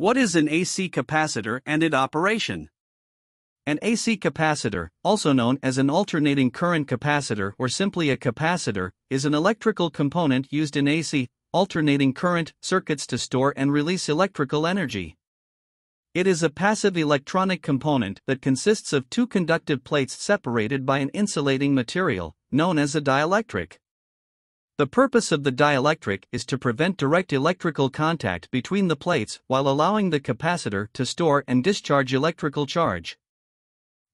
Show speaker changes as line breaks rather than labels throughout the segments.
What is an AC capacitor and its operation?
An AC capacitor, also known as an alternating current capacitor or simply a capacitor, is an electrical component used in AC, alternating current, circuits to store and release electrical energy. It is a passive electronic component that consists of two conductive plates separated by an insulating material, known as a dielectric. The purpose of the dielectric is to prevent direct electrical contact between the plates while allowing the capacitor to store and discharge electrical charge.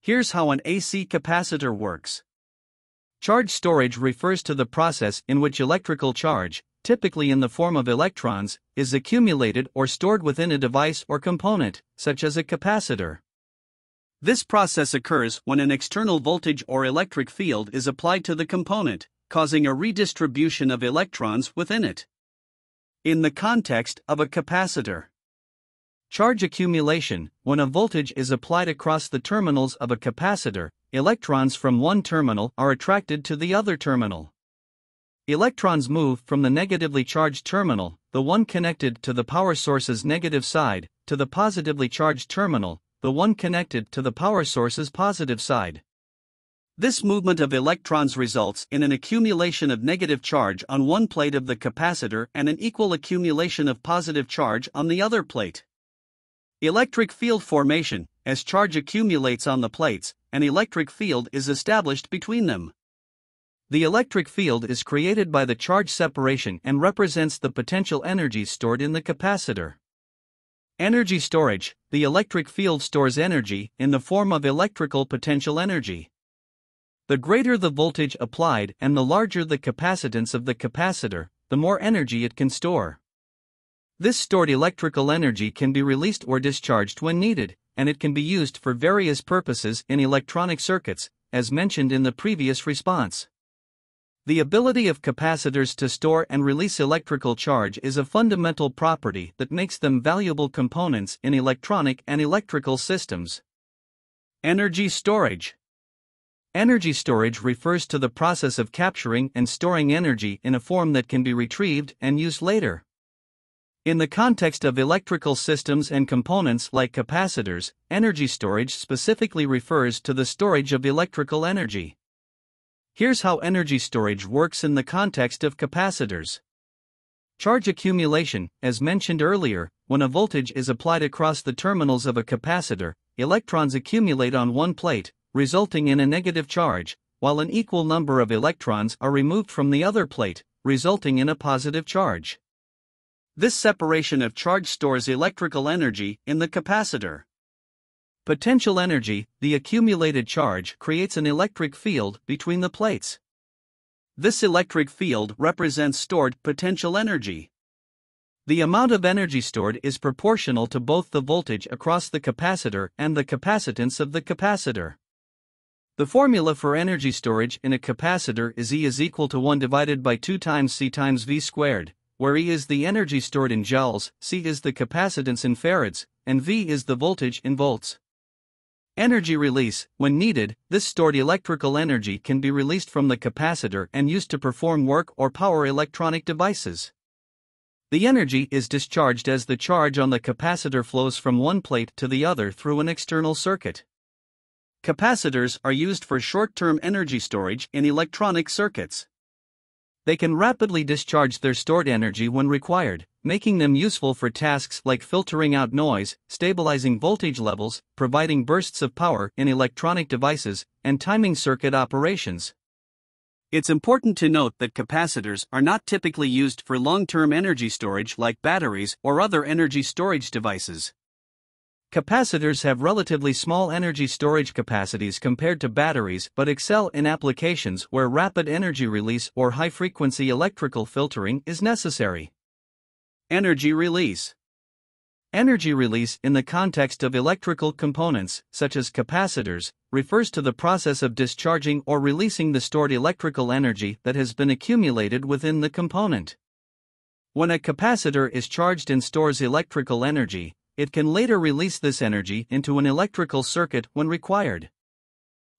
Here's how an AC capacitor works.
Charge storage refers to the process in which electrical charge, typically in the form of electrons, is accumulated or stored within a device or component, such as a capacitor.
This process occurs when an external voltage or electric field is applied to the component, causing a redistribution of electrons within it. In the context of a capacitor,
charge accumulation when a voltage is applied across the terminals of a capacitor, electrons from one terminal are attracted to the other terminal. Electrons move from the negatively charged terminal, the one connected to the power source's negative side, to the positively charged terminal, the one connected to the power source's positive side.
This movement of electrons results in an accumulation of negative charge on one plate of the capacitor and an equal accumulation of positive charge on the other plate. Electric field formation as charge accumulates on the plates, an electric field is established between them.
The electric field is created by the charge separation and represents the potential energy stored in the capacitor. Energy storage The electric field stores energy in the form of electrical potential energy. The greater the voltage applied and the larger the capacitance of the capacitor, the more energy it can store. This stored electrical energy can be released or discharged when needed, and it can be used for various purposes in electronic circuits, as mentioned in the previous response. The ability of capacitors to store and release electrical charge is a fundamental property that makes them valuable components in electronic and electrical systems.
Energy storage.
Energy storage refers to the process of capturing and storing energy in a form that can be retrieved and used later. In the context of electrical systems and components like capacitors, energy storage specifically refers to the storage of electrical energy. Here's how energy storage works in the context of capacitors. Charge accumulation, as mentioned earlier, when a voltage is applied across the terminals of a capacitor, electrons accumulate on one plate, resulting in a negative charge, while an equal number of electrons are removed from the other plate, resulting in a positive charge.
This separation of charge stores electrical energy in the capacitor.
Potential energy, the accumulated charge, creates an electric field between the plates.
This electric field represents stored potential energy.
The amount of energy stored is proportional to both the voltage across the capacitor and the capacitance of the capacitor. The formula for energy storage in a capacitor is E is equal to 1 divided by 2 times C times V squared, where E is the energy stored in joules, C is the capacitance in farads, and V is the voltage in volts. Energy release When needed, this stored electrical energy can be released from the capacitor and used to perform work or power electronic devices. The energy is discharged as the charge on the capacitor flows from one plate to the other through an external circuit. Capacitors are used for short term energy storage in electronic circuits. They can rapidly discharge their stored energy when required, making them useful for tasks like filtering out noise, stabilizing voltage levels, providing bursts of power in electronic devices, and timing circuit operations.
It's important to note that capacitors are not typically used for long term energy storage like batteries or other energy storage devices.
Capacitors have relatively small energy storage capacities compared to batteries but excel in applications where rapid energy release or high frequency electrical filtering is necessary.
Energy release
Energy release in the context of electrical components, such as capacitors, refers to the process of discharging or releasing the stored electrical energy that has been accumulated within the component. When a capacitor is charged and stores electrical energy, it can later release this energy into an electrical circuit when required.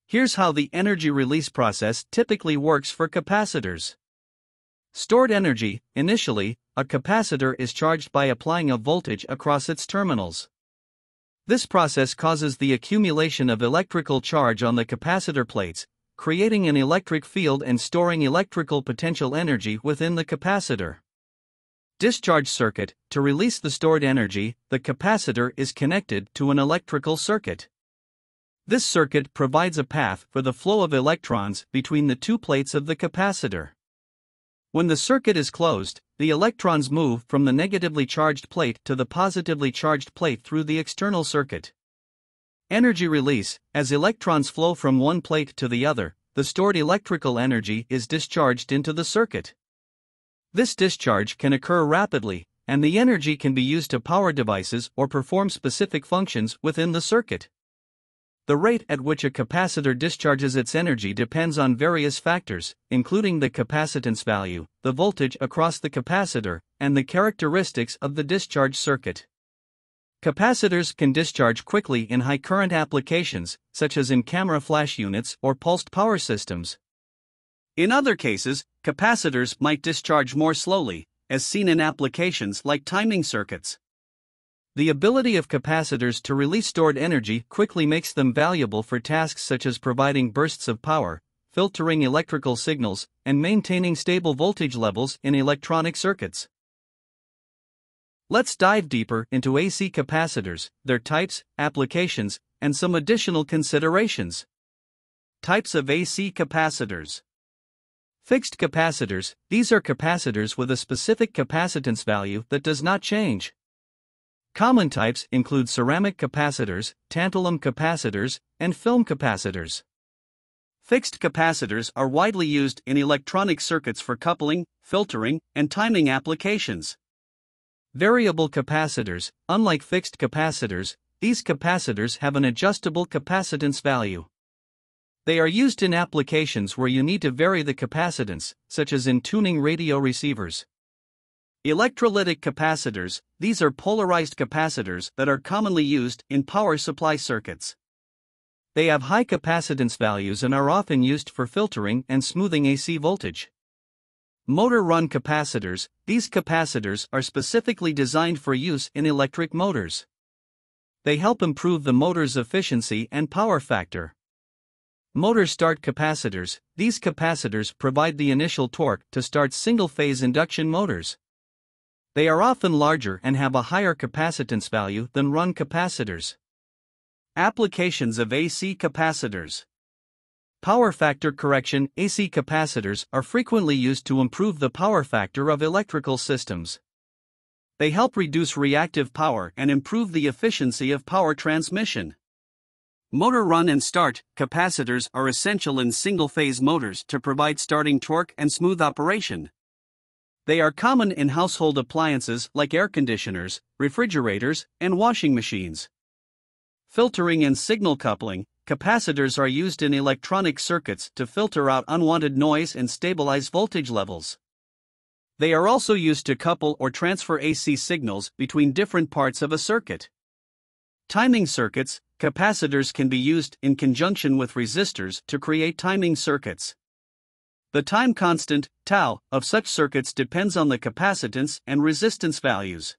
Here's how the energy release process typically works for capacitors. Stored energy Initially, a capacitor is charged by applying a voltage across its terminals. This process causes the accumulation of electrical charge on the capacitor plates, creating an electric field and storing electrical potential energy within the capacitor. Discharge circuit To release the stored energy, the capacitor is connected to an electrical circuit. This circuit provides a path for the flow of electrons between the two plates of the capacitor. When the circuit is closed, the electrons move from the negatively charged plate to the positively charged plate through the external circuit. Energy release As electrons flow from one plate to the other, the stored electrical energy is discharged into the circuit. This discharge can occur rapidly, and the energy can be used to power devices or perform specific functions within the circuit. The rate at which a capacitor discharges its energy depends on various factors, including the capacitance value, the voltage across the capacitor, and the characteristics of the discharge circuit. Capacitors can discharge quickly in high current applications, such as in camera flash units or pulsed power systems.
In other cases, capacitors might discharge more slowly, as seen in applications like timing circuits.
The ability of capacitors to release stored energy quickly makes them valuable for tasks such as providing bursts of power, filtering electrical signals, and maintaining stable voltage levels in electronic circuits. Let's dive deeper into AC capacitors, their types, applications, and some additional considerations.
Types of AC capacitors
Fixed capacitors these are capacitors with a specific capacitance value that does not change. Common types include ceramic capacitors, tantalum capacitors, and film capacitors.
Fixed capacitors are widely used in electronic circuits for coupling, filtering, and timing applications.
Variable capacitors, unlike fixed capacitors, these capacitors have an adjustable capacitance value. They are used in applications where you need to vary the capacitance, such as in tuning radio receivers.
Electrolytic capacitors these are polarized capacitors that are commonly used in power supply circuits.
They have high capacitance values and are often used for filtering and smoothing AC voltage. Motor run capacitors these capacitors are specifically designed for use in electric motors. They help improve the motor's efficiency and power factor. Motor start capacitors these capacitors provide the initial torque to start single phase induction motors. They are often larger and have a higher capacitance value than run capacitors.
Applications of AC capacitors
Power factor correction AC capacitors are frequently used to improve the power factor of electrical systems.
They help reduce reactive power and improve the efficiency of power transmission. Motor run and start capacitors are essential in single phase motors to provide starting torque and smooth operation. They are common in household appliances like air conditioners, refrigerators, and washing machines. Filtering and signal coupling capacitors are used in electronic circuits to filter out unwanted noise and stabilize voltage levels. They are also used to couple or transfer AC signals between different parts of a circuit. Timing circuits capacitors can be used in conjunction with resistors to create timing circuits. The time constant, tau, of such circuits depends on the capacitance and resistance values.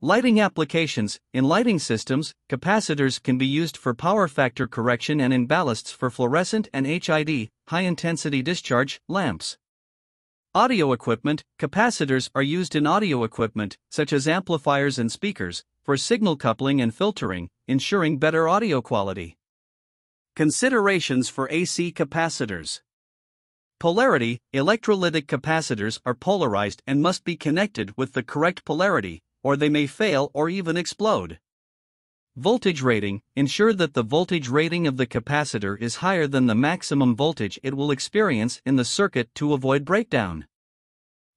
Lighting applications In lighting systems, capacitors can be used for power factor correction and in ballasts for fluorescent and HID, high intensity discharge, lamps. Audio equipment Capacitors are used in audio equipment, such as amplifiers and speakers, for signal coupling and filtering, ensuring better audio quality.
Considerations for AC capacitors
Polarity Electrolytic capacitors are polarized and must be connected with the correct polarity, or they may fail or even explode. Voltage rating Ensure that the voltage rating of the capacitor is higher than the maximum voltage it will experience in the circuit to avoid breakdown.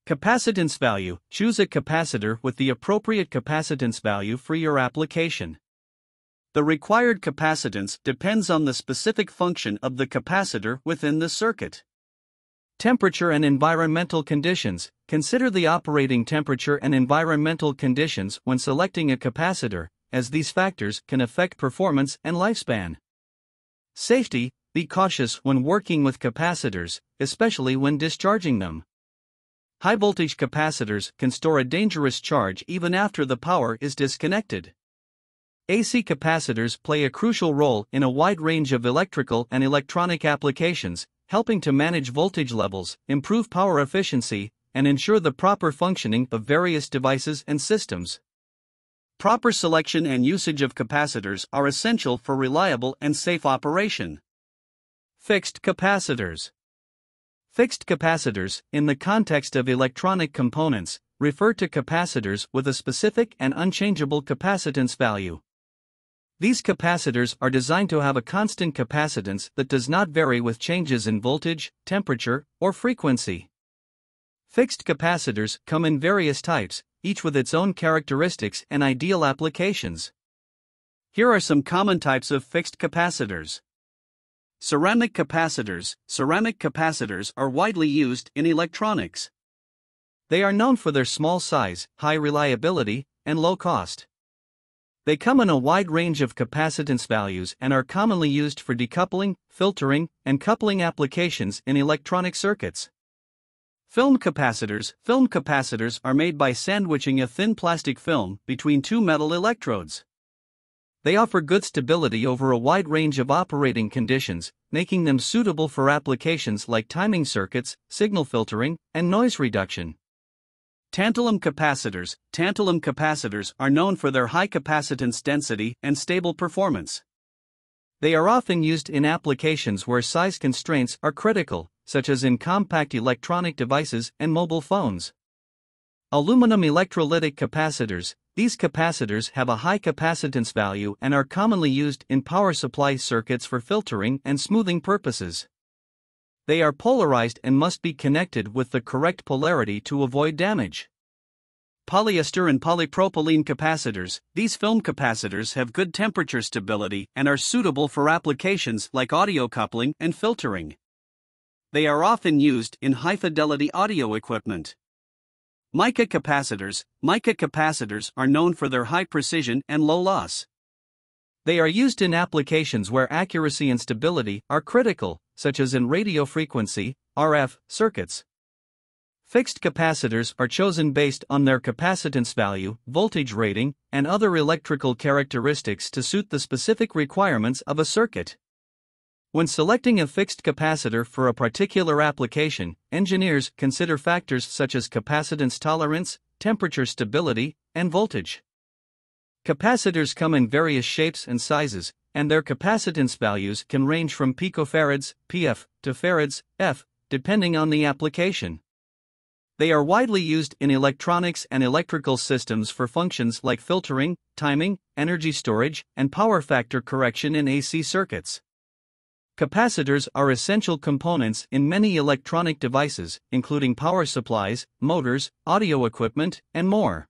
Capacitance value Choose a capacitor with the appropriate capacitance value for your application.
The required capacitance depends on the specific function of the capacitor within the circuit.
Temperature and environmental conditions. Consider the operating temperature and environmental conditions when selecting a capacitor, as these factors can affect performance and lifespan. Safety Be cautious when working with capacitors, especially when discharging them. High voltage capacitors can store a dangerous charge even after the power is disconnected. AC capacitors play a crucial role in a wide range of electrical and electronic applications, helping to manage voltage levels, improve power efficiency, and ensure the proper functioning of various devices and systems. Proper selection and usage of capacitors are essential for reliable and safe operation. Fixed capacitors. Fixed capacitors, in the context of electronic components, refer to capacitors with a specific and unchangeable capacitance value. These capacitors are designed to have a constant capacitance that does not vary with changes in voltage, temperature, or frequency. Fixed capacitors come in various types, each with its own characteristics and ideal applications. Here are some common types of fixed capacitors. Ceramic capacitors Ceramic capacitors are widely used in electronics. They are known for their small size, high reliability, and low cost. They come in a wide range of capacitance values and are commonly used for decoupling, filtering, and coupling applications in electronic circuits. Film capacitors Film capacitors are made by sandwiching a thin plastic film between two metal electrodes. They offer good stability over a wide range of operating conditions, making them suitable for applications like timing circuits, signal filtering, and noise reduction. Tantalum capacitors Tantalum capacitors are known for their high capacitance density and stable performance. They are often used in applications where size constraints are critical, such as in compact electronic devices and mobile phones. Aluminum electrolytic capacitors these capacitors have a high capacitance value and are commonly used in power supply circuits for filtering and smoothing purposes. They are polarized and must be connected with the correct polarity to avoid damage. Polyester and polypropylene capacitors These film capacitors have good temperature stability and are suitable for applications like audio coupling and filtering. They are often used in high fidelity audio equipment. Mica capacitors Mica capacitors are known for their high precision and low loss. They are used in applications where accuracy and stability are critical, such as in radio frequency RF circuits. Fixed capacitors are chosen based on their capacitance value, voltage rating, and other electrical characteristics to suit the specific requirements of a circuit. When selecting a fixed capacitor for a particular application, engineers consider factors such as capacitance tolerance, temperature stability, and voltage. Capacitors come in various shapes and sizes, and their capacitance values can range from picofarads, PF, to farads, F, depending on the application. They are widely used in electronics and electrical systems for functions like filtering, timing, energy storage, and power factor correction in AC circuits. Capacitors are essential components in many electronic devices, including power supplies, motors, audio equipment, and more.